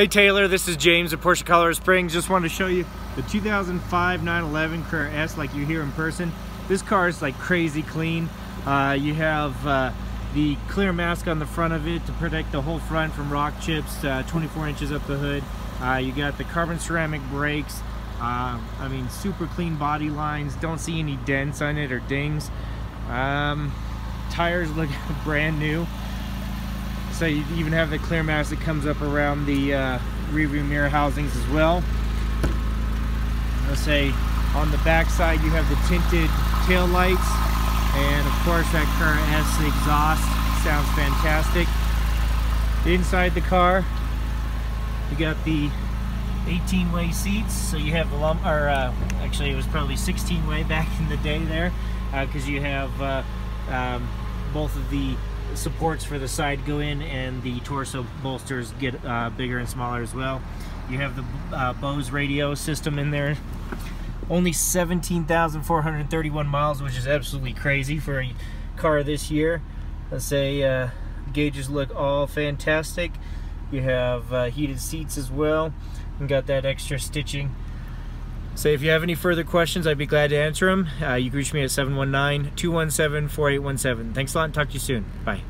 Hey Taylor, this is James at Porsche Colorado Springs. Just wanted to show you the 2005 911 Carrera S like you hear in person. This car is like crazy clean. Uh, you have uh, the clear mask on the front of it to protect the whole front from rock chips, uh, 24 inches up the hood. Uh, you got the carbon ceramic brakes. Uh, I mean, super clean body lines. Don't see any dents on it or dings. Um, tires look brand new. So you even have the clear mask that comes up around the uh, rear view mirror housings as well. Let's say on the back side you have the tinted tail lights and of course that Carrera S exhaust sounds fantastic. Inside the car you got the 18 way seats so you have the lump or uh, actually it was probably 16 way back in the day there because uh, you have uh, um, both of the supports for the side go in and the torso bolsters get uh, bigger and smaller as well. You have the uh, Bose radio system in there. Only 17,431 miles, which is absolutely crazy for a car this year. Let's say uh, gauges look all fantastic. You have uh, heated seats as well and got that extra stitching so if you have any further questions, I'd be glad to answer them. Uh, you can reach me at 719-217-4817. Thanks a lot and talk to you soon. Bye.